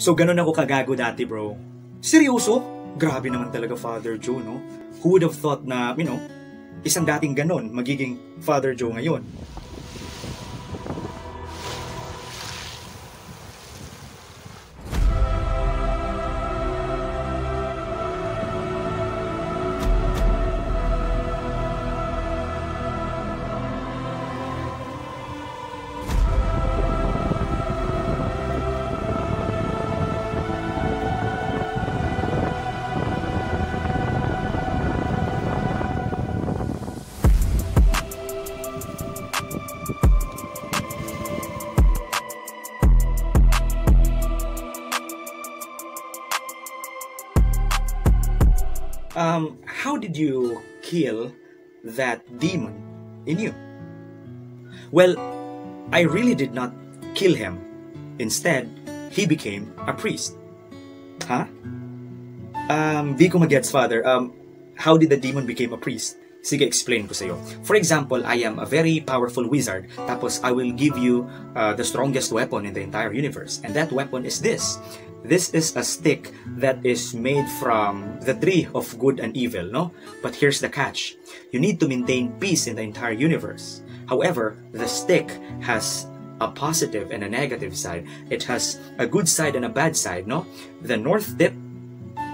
So, ganun ako kagago dati, bro. Seryoso? Grabe naman talaga, Father Joe, no? Who would have thought na, you know, isang dating ganon, magiging Father Joe ngayon? Um, how did you kill that demon in you? Well, I really did not kill him. Instead, he became a priest. Huh? Um, di ko magets, Father. Um, how did the demon become a priest? Sige, explain ko sa'yo. For example, I am a very powerful wizard, tapos I will give you uh, the strongest weapon in the entire universe. And that weapon is this. This is a stick that is made from the tree of good and evil, no? But here's the catch. You need to maintain peace in the entire universe. However, the stick has a positive and a negative side. It has a good side and a bad side, no? The north tip,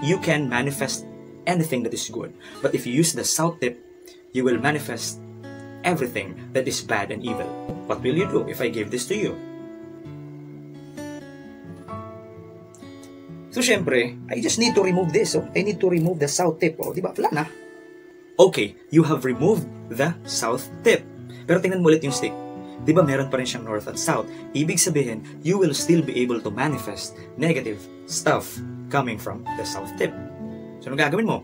you can manifest anything that is good. But if you use the south tip, you will manifest everything that is bad and evil. What will you do if I give this to you? So, syempre, I just need to remove this. So, I need to remove the south tip. O, di ba? Wala na. Okay, you have removed the south tip. Pero tingnan mo ulit yung stick. Di ba meron pa rin siyang north at south? Ibig sabihin, you will still be able to manifest negative stuff coming from the south tip. So, ano gagawin mo?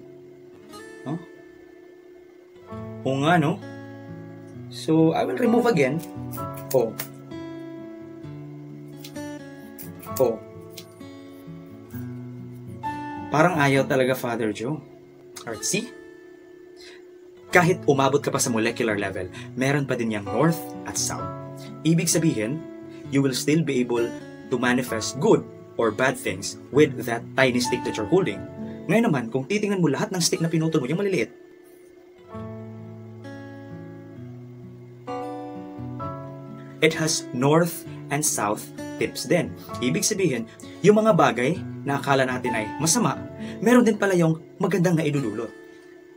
Oo nga, no? So, I will remove again. Oh. Oh. Parang ayaw talaga, Father Joe. Alright, see? Kahit umabot ka pa sa molecular level, meron pa din yung north at south. Ibig sabihin, you will still be able to manifest good or bad things with that tiny stick that you're holding. Ngayon naman, kung titingnan mo lahat ng stick na pinutol mo, yung maliliit, it has north and south tips din. Ibig sabihin, yung mga bagay na akala natin ay masama, meron din pala yung magandang na idudulot.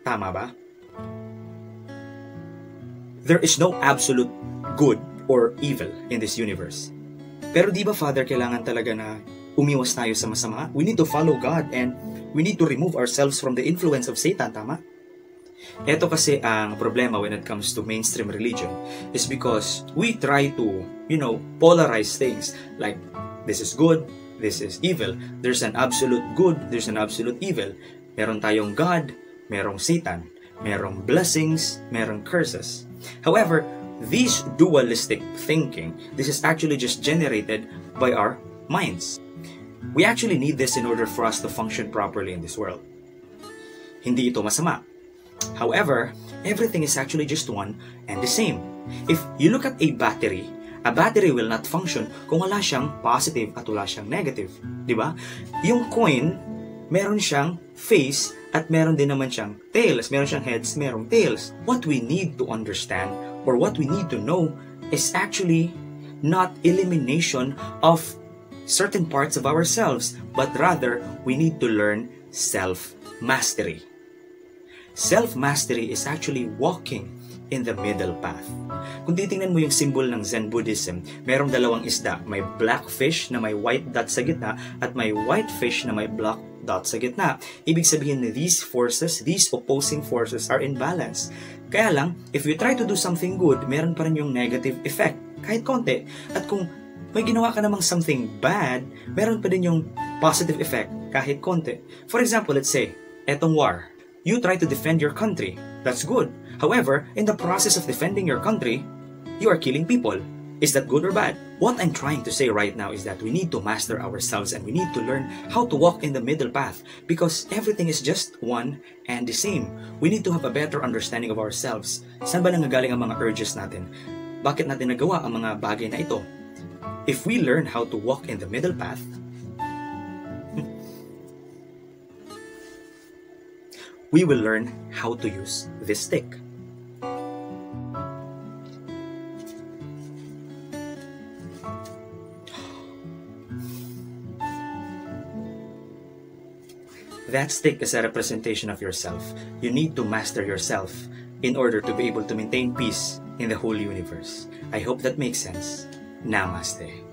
Tama ba? There is no absolute good or evil in this universe. Pero di ba, Father, kailangan talaga na umiwas tayo sa masama? We need to follow God and we need to remove ourselves from the influence of Satan, tama? Ito kasi ang problema when it comes to mainstream religion is because we try to, you know, polarize things like this is good, this is evil. There's an absolute good, there's an absolute evil. Meron tayong God, merong Satan, merong blessings, merong curses. However, this dualistic thinking, this is actually just generated by our minds. We actually need this in order for us to function properly in this world. Hindi ito masama. However, everything is actually just one and the same. If you look at a battery, a battery will not function kung wala siyang positive at wala siyang negative. Ba? Yung coin, meron siyang face at meron din naman siyang tails. Meron siyang heads, merong tails. What we need to understand or what we need to know is actually not elimination of certain parts of ourselves, but rather we need to learn self-mastery. Self-mastery is actually walking in the middle path. Kung titingnan mo yung symbol ng Zen Buddhism, merong dalawang isda. May black fish na may white dot sa gitna at may white fish na may black dot sa gitna. Ibig sabihin na these forces, these opposing forces are in balance. Kaya lang, if you try to do something good, meron pa rin yung negative effect, kahit konti. At kung may ginawa ka namang something bad, meron pa din yung positive effect, kahit konti. For example, let's say, etong war, you try to defend your country. That's good. However, in the process of defending your country, you are killing people. Is that good or bad? What I'm trying to say right now is that we need to master ourselves and we need to learn how to walk in the middle path because everything is just one and the same. We need to have a better understanding of ourselves. Saan ba nanggagaling ang mga urges natin? Bakit natin nagawa ang mga bagay na ito? If we learn how to walk in the middle path, we will learn how to use this stick. That stick is a representation of yourself. You need to master yourself in order to be able to maintain peace in the whole universe. I hope that makes sense. Namaste.